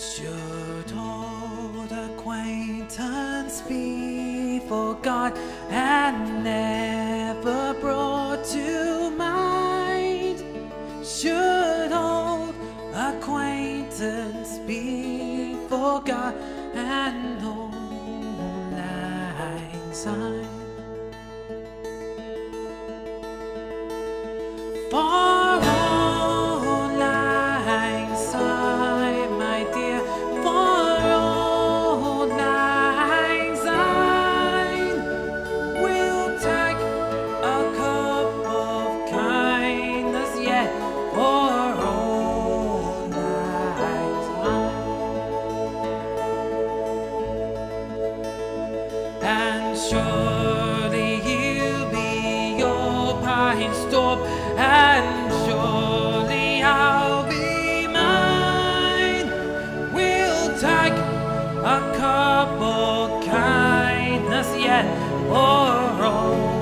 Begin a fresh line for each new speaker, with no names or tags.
Should old acquaintance be forgot and never brought to mind? Should old acquaintance be forgot and auld lang? For trying storm, and surely I'll be mine. We'll take a couple kindness yet, or all.